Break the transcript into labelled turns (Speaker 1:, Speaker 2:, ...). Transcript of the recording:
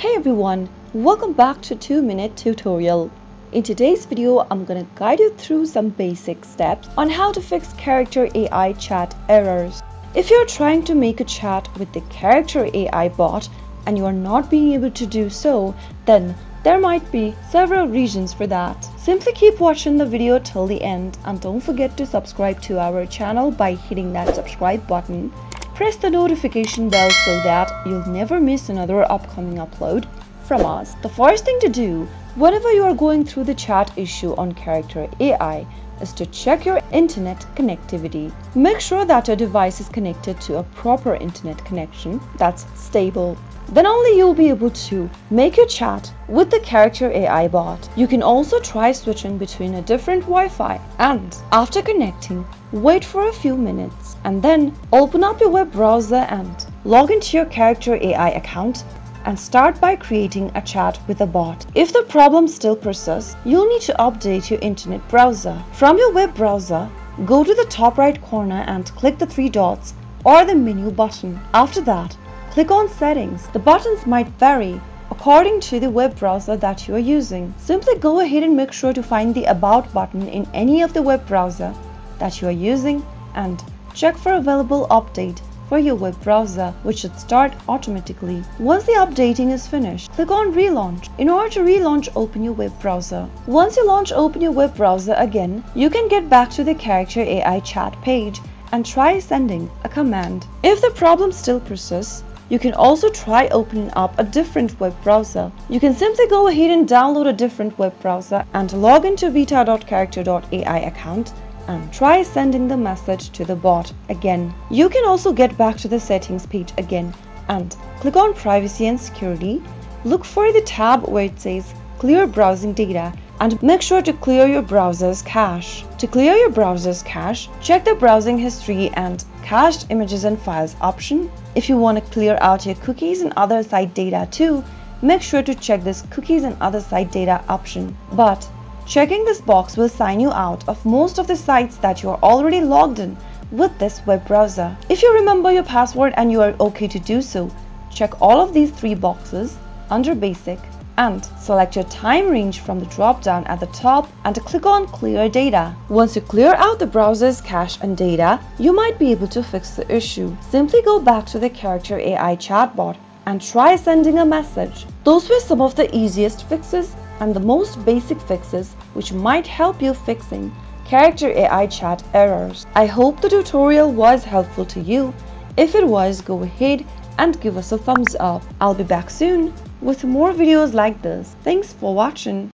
Speaker 1: Hey everyone, welcome back to 2 Minute Tutorial. In today's video, I'm gonna guide you through some basic steps on how to fix character AI chat errors. If you're trying to make a chat with the character AI bot and you are not being able to do so, then there might be several reasons for that. Simply keep watching the video till the end and don't forget to subscribe to our channel by hitting that subscribe button press the notification bell so that you'll never miss another upcoming upload from us. The first thing to do whenever you are going through the chat issue on Character AI is to check your internet connectivity. Make sure that your device is connected to a proper internet connection that's stable. Then only you'll be able to make your chat with the Character AI bot. You can also try switching between a different Wi-Fi and after connecting, wait for a few minutes and then open up your web browser and log into your Character AI account and start by creating a chat with a bot. If the problem still persists, you'll need to update your internet browser. From your web browser, go to the top right corner and click the three dots or the menu button. After that, click on settings. The buttons might vary according to the web browser that you are using. Simply go ahead and make sure to find the about button in any of the web browser that you are using and Check for available update for your web browser, which should start automatically. Once the updating is finished, click on Relaunch. In order to relaunch, open your web browser. Once you launch open your web browser again, you can get back to the Character AI chat page and try sending a command. If the problem still persists, you can also try opening up a different web browser. You can simply go ahead and download a different web browser and log into beta.character.ai account and try sending the message to the bot again. You can also get back to the settings page again and click on privacy and security. Look for the tab where it says clear browsing data and make sure to clear your browser's cache. To clear your browser's cache, check the browsing history and cached images and files option. If you want to clear out your cookies and other site data too, make sure to check this cookies and other site data option. But Checking this box will sign you out of most of the sites that you are already logged in with this web browser. If you remember your password and you are okay to do so, check all of these three boxes under Basic and select your time range from the drop-down at the top and click on Clear Data. Once you clear out the browser's cache and data, you might be able to fix the issue. Simply go back to the Character AI chatbot and try sending a message. Those were some of the easiest fixes and the most basic fixes which might help you fixing character AI chat errors. I hope the tutorial was helpful to you. If it was, go ahead and give us a thumbs up. I'll be back soon with more videos like this. Thanks for watching.